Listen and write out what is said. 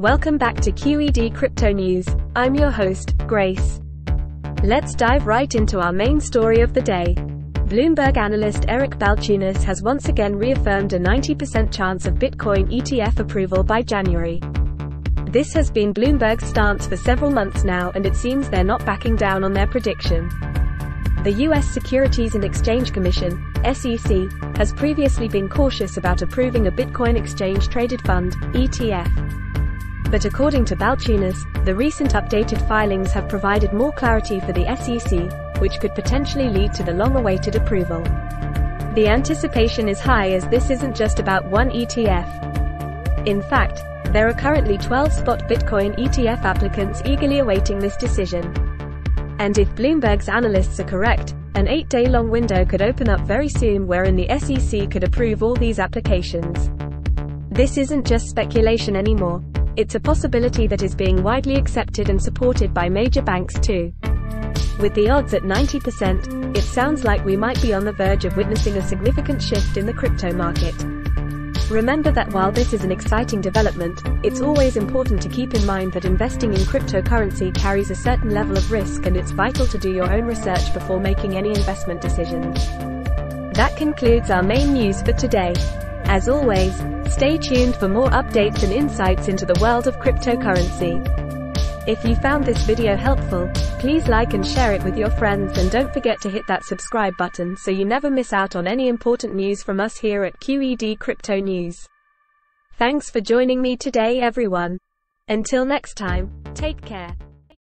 Welcome back to QED Crypto News. I'm your host, Grace. Let's dive right into our main story of the day. Bloomberg analyst Eric Balchunas has once again reaffirmed a 90% chance of Bitcoin ETF approval by January. This has been Bloomberg's stance for several months now and it seems they're not backing down on their prediction. The U.S. Securities and Exchange Commission, SEC, has previously been cautious about approving a Bitcoin exchange traded fund, ETF. But according to Balchunas, the recent updated filings have provided more clarity for the SEC, which could potentially lead to the long-awaited approval. The anticipation is high as this isn't just about one ETF. In fact, there are currently 12 spot Bitcoin ETF applicants eagerly awaiting this decision. And if Bloomberg's analysts are correct, an eight day long window could open up very soon wherein the SEC could approve all these applications. This isn't just speculation anymore, it's a possibility that is being widely accepted and supported by major banks too. With the odds at 90%, it sounds like we might be on the verge of witnessing a significant shift in the crypto market. Remember that while this is an exciting development, it's always important to keep in mind that investing in cryptocurrency carries a certain level of risk and it's vital to do your own research before making any investment decisions. That concludes our main news for today. As always, stay tuned for more updates and insights into the world of cryptocurrency. If you found this video helpful, please like and share it with your friends and don't forget to hit that subscribe button so you never miss out on any important news from us here at QED Crypto News. Thanks for joining me today everyone. Until next time, take care.